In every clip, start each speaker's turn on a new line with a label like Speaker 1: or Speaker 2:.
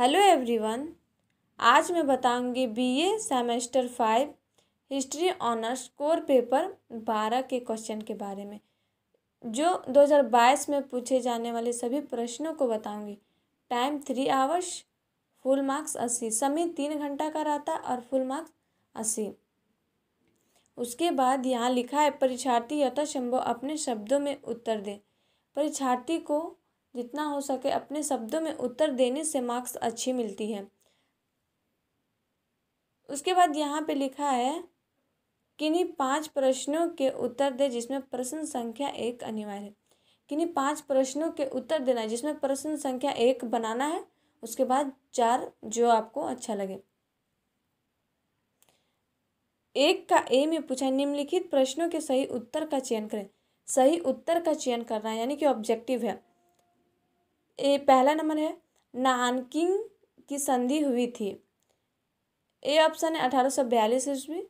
Speaker 1: Hello everyone, आज मैं बताऊँगी BA semester five history honours core paper बारह के क्वेश्चन के बारे में, जो 2022 में पूछे जाने वाले सभी प्रश्नों को बताऊँगी। Time three hours, full marks अस्सी, समय तीन घंटा का रहता और फुल मार्क्स अस्सी। उसके बाद यहाँ लिखा है, परीक्षार्थी यथासंभव अपने शब्दों में उत्तर दे। परीक्षार्थी को जितना हो सके अपने शब्दों में उत्तर देने से मार्क्स अच्छी मिलती है। उसके बाद यहाँ पे लिखा है, किन्हीं पाँच प्रश्नों के उत्तर दे जिसमें प्रश्न संख्या एक अनिवार्य है। किन्हीं पाँच प्रश्नों के उत्तर देना है जिसमें प्रश्न संख्या एक बनाना है, उसके बाद चार जो आपको अच्छा लगे। एक का ए में पूछा, निम्नलिखित प्रश्नों के सही उत्तर का चयन करें। सही उत्तर का चयन करना यानी कि ऑब्जेक्टिव है। ए, पहला नंबर है, नानकिंग की संधि हुई थी। ए ऑप्शन है अठारह सौ बयालीस ईस्वी।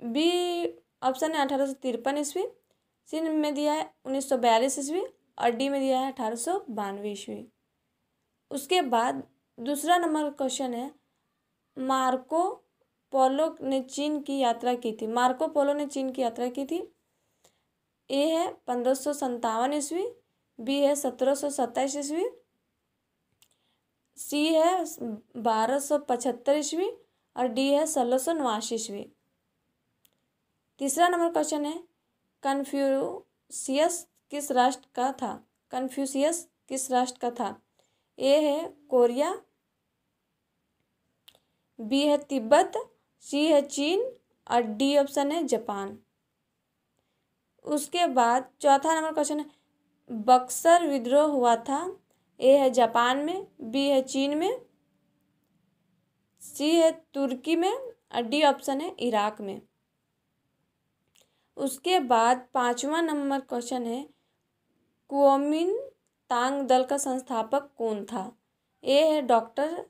Speaker 1: बी ऑप्शन है अठारह सौ तिरपन ईस्वी। सी में दिया है उन्नीस सौ बयालीस ईस्वी और डी में दिया है अठारह सौ बानवे ईस्वी। उसके बाद दूसरा नंबर क्वेश्चन है, मार्को पोलो ने चीन की यात्रा की थी। मार्को पोलो ने चीन की यात्रा की थी। ए है पंद्रह सौ संतावन ईस्वी। बी है सत्रह सौ सत्ताईस ईस्वी, सी है बारह सौ पचहत्तर ईस्वी और डी है सोलह सौ नवासी ईस्वी। तीसरा नंबर क्वेश्चन है, कन्फ्यूसियस किस राष्ट्र का था? कन्फ्यूसियस किस राष्ट्र का था? ए है कोरिया, बी है तिब्बत, सी है चीन और डी ऑप्शन है जापान। उसके बाद चौथा नंबर क्वेश्चन है बक्सर विद्रोह हुआ था। ए है जापान में, बी है चीन में, सी है तुर्की में और डी ऑप्शन है इराक में। उसके बाद पांचवा नंबर क्वेश्चन है, कुओमिन तांग दल का संस्थापक कौन था? ए है doctor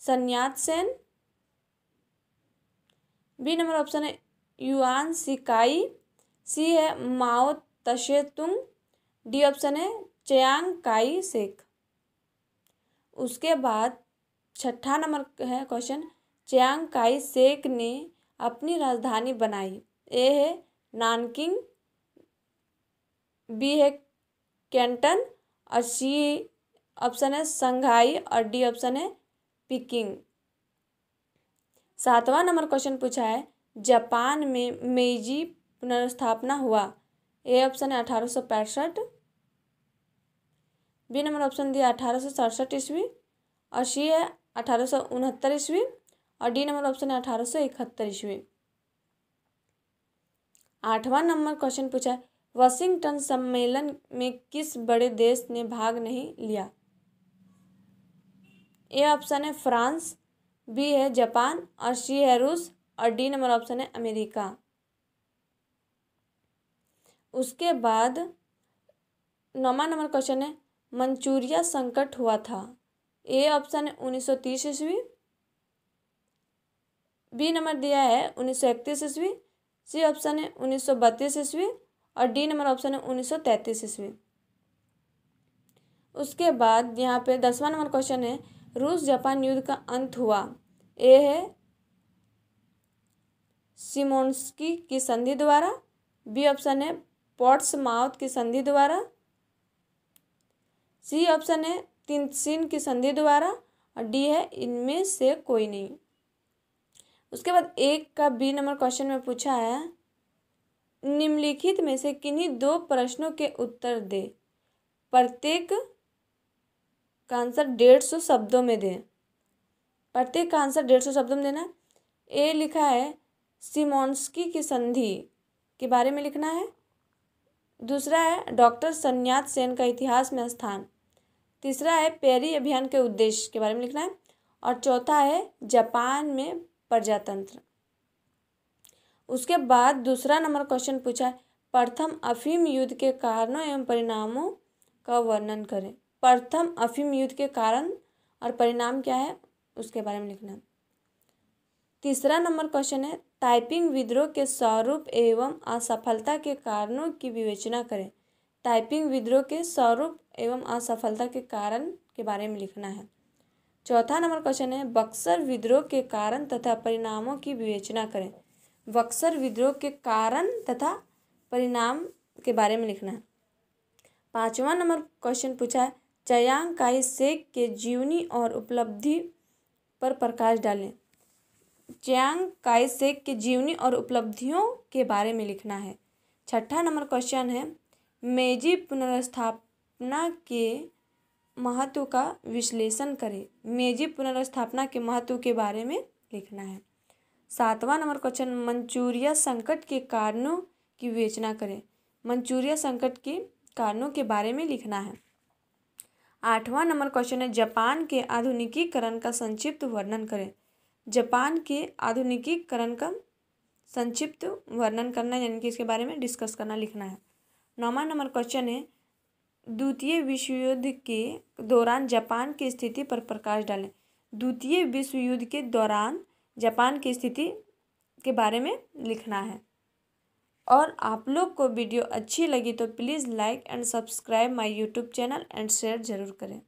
Speaker 1: Sun Yat Sen, B number option है युआन सिकाई, सी है माओ तशेतुंग डी ऑप्शन है चयांग, काई शेख उसके बाद छठा नंबर है क्वेश्चन, चयांग, काई शेख ने अपनी राजधानी बनाई। ए है नानकिंग, बी है कैंटन, और सी ऑप्शन है संघाई और डी ऑप्शन है पिकिंग। सातवां नंबर क्वेश्चन पूछा है, जापान में मेजी पुनर्स्थापना हुआ। ए ऑप्शन है अठारह सौ पैंसठ बी नंबर ऑप्शन दिया अठारह सौ सड़सठ ईस्वी और सी है अठारह सौ उनहत्तर ईस्वी और डी नंबर ऑप्शन है अठारह सौ इकहत्तर ईस्वी। आठवां नंबर क्वेश्चन पूछा है, वाशिंगटन सम्मेलन में किस बड़े देश ने भाग नहीं लिया? ए ऑप्शन है फ्रांस, बी है जापान और सी है रूस और डी नंबर ऑप्शन है अमेरिका। उसके बाद नौवा नंबर क्वेश्चन है मंचूरिया संकट हुआ था। ए ऑप्शन है उन्नीस सौ तीस ईस्वी। बी नंबर दिया है उन्नीस सौ इकतीस ईस्वी। सी ऑप्शन है उन्नीस सौ बत्तीस ईस्वी। और डी नंबर ऑप्शन है उन्नीस सौ तैंतीस ईस्वी। उसके बाद यहाँ पे दसवां नंबर क्वेश्चन है, रूस जापान युद्ध का अंत हुआ। ए है सिमोन्स्की की संधि द्वारा। बी ऑप्शन है पॉट्स माउथ की संधि द्वारा। सी ऑप्शन है, तीन तिनसिन की संधि द्वारा, और डी है, इनमें से कोई नहीं। उसके बाद एक का बी नंबर क्वेश्चन में पूछा है, निम्नलिखित में से किन्हीं दो प्रश्नों के उत्तर दे? प्रत्येक का आंसर डेढ़ सौ शब्दों में दे। प्रत्येक का आंसर डेढ़ सौ शब्दों में देना ए लिखा है, सिमोन्स्की की संधि के बारे में लिखना है। दूसरा है, डॉक्टर सन्यात सेन का इतिहास में स्थान। तीसरा है पेरी अभियान के उद्देश्य के बारे में लिखना है। और चौथा है जापान में प्रजातंत्र। उसके बाद दूसरा नंबर क्वेश्चन पूछा है, प्रथम अफीम युद्ध के कारणों एवं परिणामों का वर्णन करें। प्रथम अफीम युद्ध के कारण और परिणाम क्या है, उसके बारे में लिखना तीसरा नंबर क्वेश्चन है टाइपिंग विद्रोह के स्वरूप एवं असफलता के कारणों की विवेचना करें। टाइपिंग विद्रोह के स्वरूप एवं असफलता के कारण के बारे में लिखना है। चौथा नंबर क्वेश्चन है, बक्सर विद्रोह के कारण तथा परिणामों की विवेचना करें। बक्सर विद्रोह के कारण तथा परिणाम के बारे में लिखना है। पाँचवा नंबर क्वेश्चन पूछा है, चयांग काई शेख के जीवनी और उपलब्धि पर प्रकाश डालें। चयांग काई शेख के जीवनी और उपलब्धियों के बारे में लिखना है। छठा नंबर क्वेश्चन है, मेजी पुनर्स्थापना के महत्व का विश्लेषण करें। मेजी पुनर्स्थापना के महत्व के बारे में लिखना है। सातवां नंबर क्वेश्चन, मंचूरिया संकट के कारणों की विवेचना करें। मंचूरिया संकट के कारणों के बारे में लिखना है। आठवां नंबर क्वेश्चन है, जापान के आधुनिकीकरण का संक्षिप्त वर्णन करें। जापान के आधुनिकीकरण का संक्षिप्त वर्णन करना यानी कि इसके बारे में डिस्कस करना, लिखना है। नौवा नंबर क्वेश्चन है द्वितीय विश्व युद्ध के दौरान जापान की स्थिति पर प्रकाश डालें। द्वितीय विश्व युद्ध के दौरान जापान की स्थिति के बारे में लिखना है। और आप लोग को वीडियो अच्छी लगी तो please like and subscribe my YouTube channel and share ज़रूर करें।